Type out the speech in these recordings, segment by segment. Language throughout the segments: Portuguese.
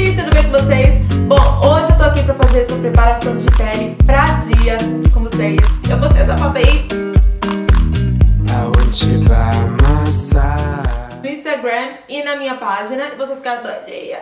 Tudo bem com vocês? Bom, hoje eu tô aqui pra fazer essa preparação de pele pra dia com vocês. Eu postei essa foto aí no Instagram e na minha página vocês ficaram doidinha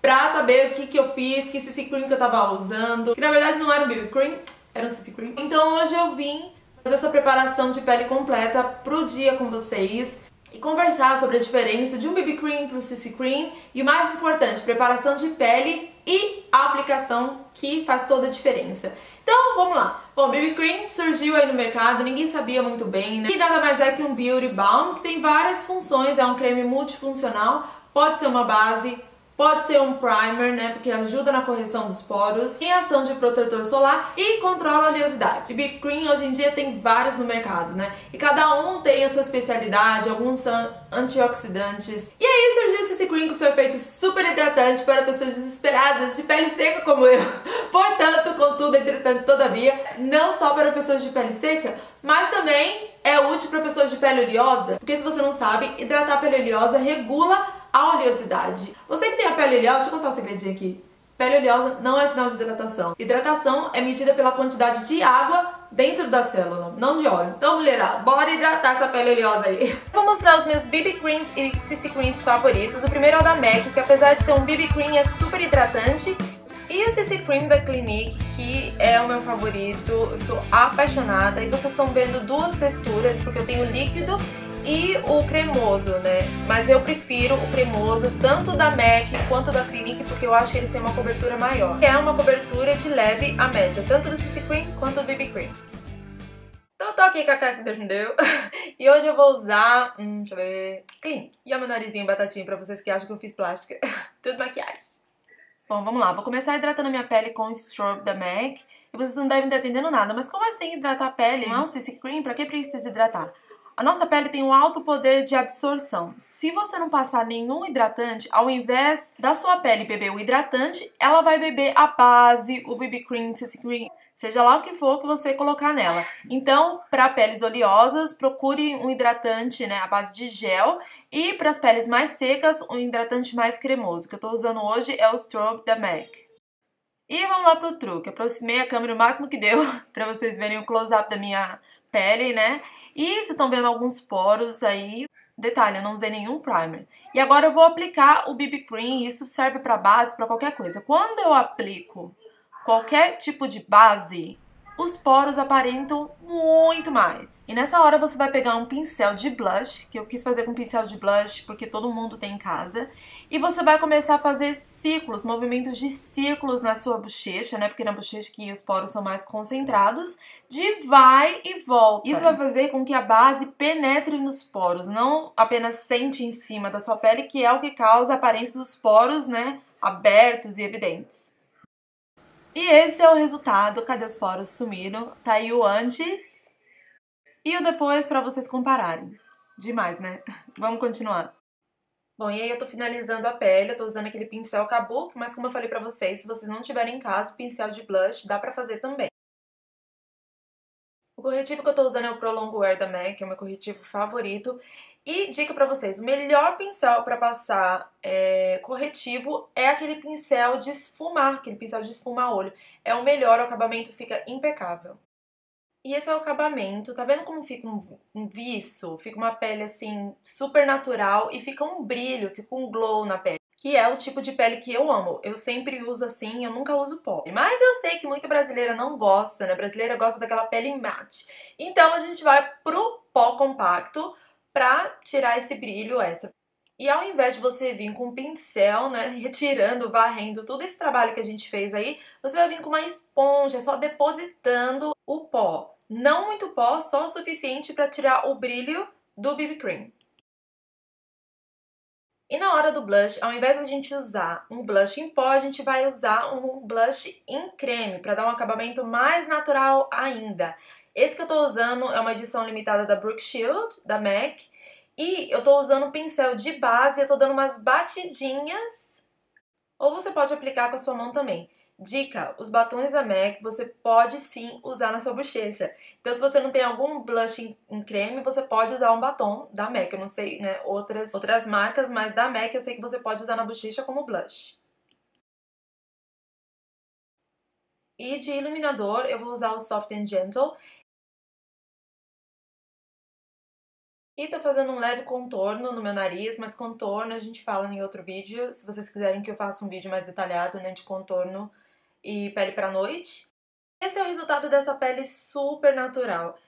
pra saber o que que eu fiz, que CC Cream que eu tava usando, que na verdade não era um BB Cream, era um CC Cream. Então hoje eu vim fazer essa preparação de pele completa pro dia com vocês e conversar sobre a diferença de um BB Cream para o CC Cream e o mais importante, preparação de pele e a aplicação que faz toda a diferença. Então, vamos lá. Bom, BB Cream surgiu aí no mercado, ninguém sabia muito bem, né? E nada mais é que um Beauty Balm, que tem várias funções, é um creme multifuncional, pode ser uma base, Pode ser um primer, né, porque ajuda na correção dos poros, tem ação de protetor solar e controla a oleosidade. BB Cream hoje em dia tem vários no mercado, né, e cada um tem a sua especialidade, alguns são antioxidantes. E aí surgiu esse cream com seu efeito super hidratante para pessoas desesperadas de pele seca como eu. Portanto, contudo, entretanto, todavia, não só para pessoas de pele seca, mas também é útil para pessoas de pele oleosa, porque se você não sabe, hidratar a pele oleosa regula a oleosidade. Você que tem a pele oleosa, deixa eu contar um segredinho aqui. Pele oleosa não é sinal de hidratação. Hidratação é medida pela quantidade de água dentro da célula, não de óleo. Então, mulherada, bora hidratar essa pele oleosa aí. Vou mostrar os meus BB Creams e CC Creams favoritos. O primeiro é o da MAC, que apesar de ser um BB Cream, é super hidratante. E o CC Cream da Clinique, que é o meu favorito, sou apaixonada. E vocês estão vendo duas texturas, porque eu tenho líquido e o cremoso, né? Mas eu prefiro o cremoso tanto da MAC quanto da Clinique porque eu acho que eles têm uma cobertura maior. É uma cobertura de leve a média, tanto do CC Cream quanto do BB Cream. Então tô aqui com a cara que Deus me deu. e hoje eu vou usar, hum, deixa eu ver, Clean. E o meu narizinho batatinho pra vocês que acham que eu fiz plástica. Tudo maquiagem. Bom, vamos lá. Vou começar hidratando a minha pele com o Strobe da MAC. E vocês não devem estar entendendo nada. Mas como assim hidratar a pele? Não CC Cream? Pra que precisa hidratar? A nossa pele tem um alto poder de absorção. Se você não passar nenhum hidratante, ao invés da sua pele beber o hidratante, ela vai beber a base, o BB cream, CC cream, seja lá o que for que você colocar nela. Então, para peles oleosas, procure um hidratante, né, à base de gel, e para as peles mais secas, um hidratante mais cremoso. O que eu estou usando hoje é o Strobe da MAC. E vamos lá pro truque. Aproximei a câmera o máximo que deu para vocês verem o close-up da minha pele, né? E vocês estão vendo alguns poros aí. Detalhe, eu não usei nenhum primer. E agora eu vou aplicar o BB Cream, isso serve para base, para qualquer coisa. Quando eu aplico qualquer tipo de base, os poros aparentam muito mais. E nessa hora você vai pegar um pincel de blush, que eu quis fazer com pincel de blush porque todo mundo tem em casa, e você vai começar a fazer círculos, movimentos de círculos na sua bochecha, né? Porque na bochecha que os poros são mais concentrados, de vai e volta. Isso vai fazer com que a base penetre nos poros, não apenas sente em cima da sua pele, que é o que causa a aparência dos poros, né, abertos e evidentes. E esse é o resultado. Cadê os poros? Sumiram. Tá aí o antes e o depois para vocês compararem. Demais, né? Vamos continuar. Bom, e aí eu tô finalizando a pele, eu tô usando aquele pincel Kabuki, mas como eu falei pra vocês, se vocês não tiverem em casa, pincel de blush dá pra fazer também. O corretivo que eu tô usando é o Pro Long Wear da MAC, é o meu corretivo favorito. E dica pra vocês, o melhor pincel pra passar é, corretivo é aquele pincel de esfumar, aquele pincel de esfumar olho. É o melhor, o acabamento fica impecável. E esse é o acabamento, tá vendo como fica um, um viço? Fica uma pele assim, super natural e fica um brilho, fica um glow na pele que é o tipo de pele que eu amo. Eu sempre uso assim, eu nunca uso pó. Mas eu sei que muita brasileira não gosta, né? Brasileira gosta daquela pele mate. Então a gente vai pro pó compacto pra tirar esse brilho extra. E ao invés de você vir com um pincel, né, retirando, varrendo todo esse trabalho que a gente fez aí, você vai vir com uma esponja, só depositando o pó. Não muito pó, só o suficiente para tirar o brilho do BB Cream. E na hora do blush, ao invés de a gente usar um blush em pó, a gente vai usar um blush em creme para dar um acabamento mais natural ainda. Esse que eu tô usando é uma edição limitada da Brooke Shield, da MAC, e eu tô usando um pincel de base, eu tô dando umas batidinhas, ou você pode aplicar com a sua mão também. Dica, os batons da MAC você pode sim usar na sua bochecha. Então se você não tem algum blush em, em, creme, você pode usar um batom da MAC. Eu não sei, né, outras, outras marcas, mas da MAC eu sei que você pode usar na bochecha como blush. E de iluminador eu vou usar o Soft and Gentle. E tô fazendo um leve contorno no meu nariz, mas contorno a gente fala em outro vídeo. Se vocês quiserem que eu faça um vídeo mais detalhado, né, de contorno e pele pra noite. Esse é o resultado dessa pele super natural.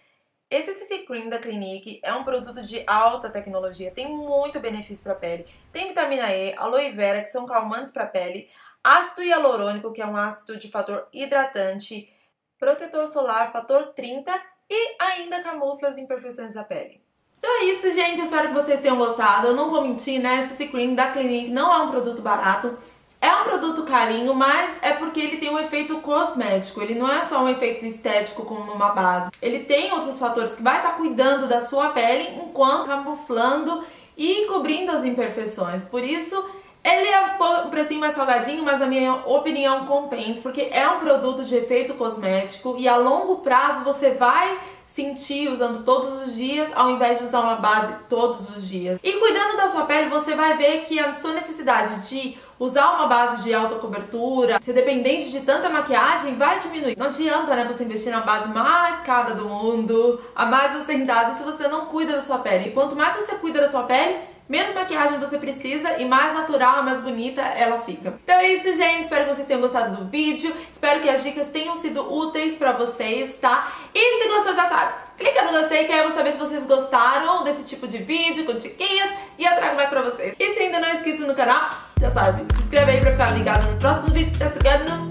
Esse CC Cream da Clinique é um produto de alta tecnologia, tem muito benefício para a pele. Tem vitamina E, aloe vera, que são calmantes para a pele, ácido hialurônico, que é um ácido de fator hidratante, protetor solar, fator 30 e ainda camufla as imperfeições da pele. Então é isso, gente. Espero que vocês tenham gostado. Eu não vou mentir, né? CC Cream da Clinique não é um produto barato. É um produto carinho, mas é porque ele tem um efeito cosmético, ele não é só um efeito estético como uma base. Ele tem outros fatores que vai estar tá cuidando da sua pele enquanto camuflando e cobrindo as imperfeições. Por isso, ele é um precinho mais salgadinho, mas a minha opinião compensa, porque é um produto de efeito cosmético e a longo prazo você vai sentir usando todos os dias, ao invés de usar uma base todos os dias. E cuidando da sua pele, você vai ver que a sua necessidade de usar uma base de alta cobertura, ser dependente de tanta maquiagem, vai diminuir. Não adianta, né, você investir na base mais cara do mundo, a mais ostentada, se você não cuida da sua pele. E quanto mais você cuida da sua pele, menos maquiagem você precisa e mais natural, mais bonita ela fica. Então é isso, gente. Espero que vocês tenham gostado do vídeo. Espero que as dicas tenham sido úteis pra vocês, tá? E se gostou, já sabe, clica no gostei que aí eu vou saber se vocês gostaram desse tipo de vídeo, com diquinhas, e eu trago mais pra vocês. E se ainda não é inscrito no canal, já sabe, se inscreve aí pra ficar ligado no próximo vídeo que tá chegando.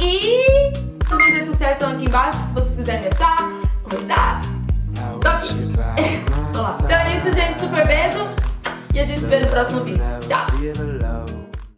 E as minhas redes sociais estão aqui embaixo, se vocês quiserem me achar, comentar. Então é isso, gente. Super beijo. E a gente se vê no próximo vídeo. Tchau!